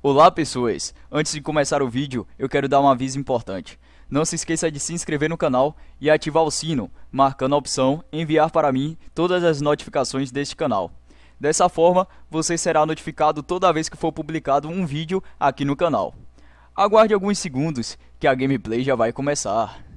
Olá pessoas, antes de começar o vídeo eu quero dar um aviso importante. Não se esqueça de se inscrever no canal e ativar o sino, marcando a opção enviar para mim todas as notificações deste canal. Dessa forma, você será notificado toda vez que for publicado um vídeo aqui no canal. Aguarde alguns segundos que a gameplay já vai começar.